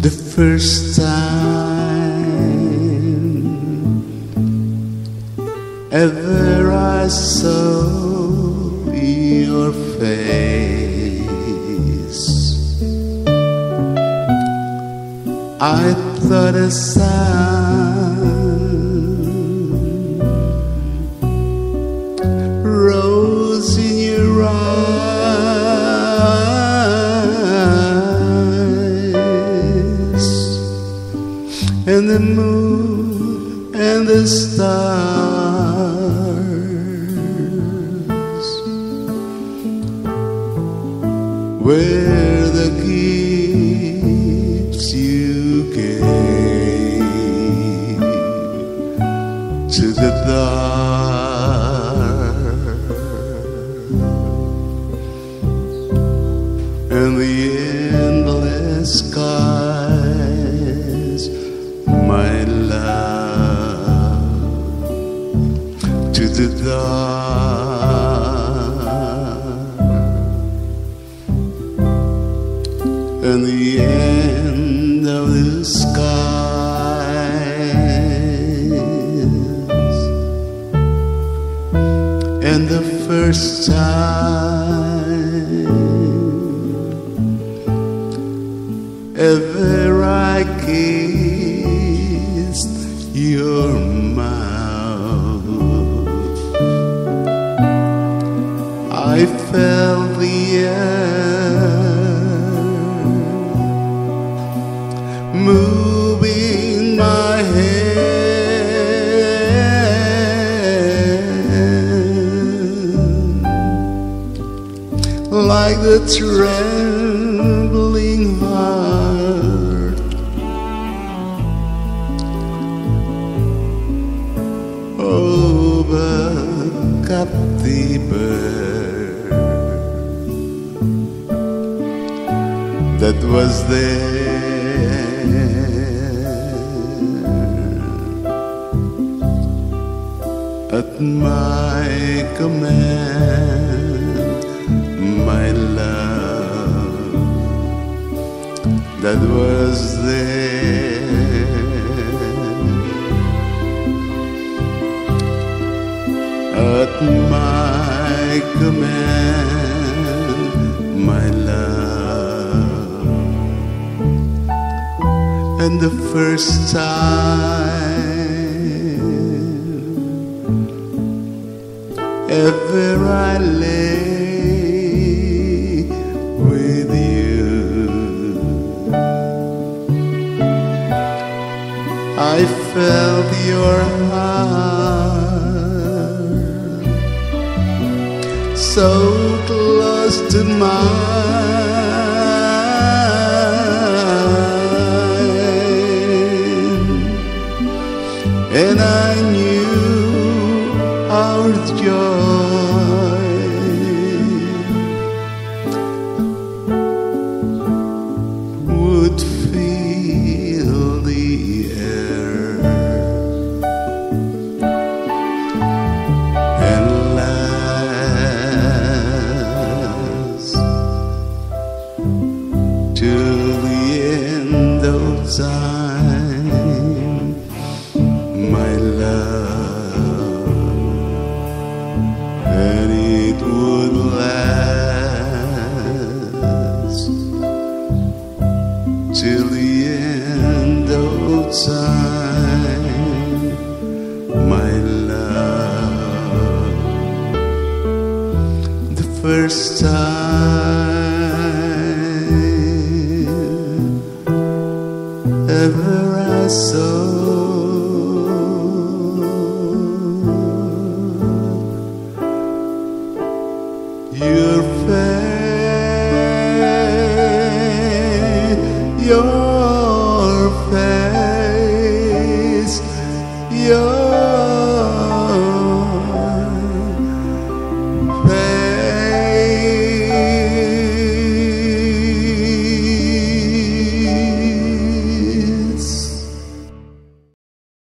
the first time ever I saw your face. I thought a sun and the moon and the stars. Were the gifts you gave to the dark. And the endless skies, dark and the end of the skies and the first time ever I kissed your mouth. I felt the air moving my hand like the trembling heart. A captive bird that was there. At my command, my love that was there my command, my love. And the first time ever I lay with you, I felt your heart so close to mine, and I knew our joy the end of time, my love, and it would last till the end of time, my love. The first time your face, your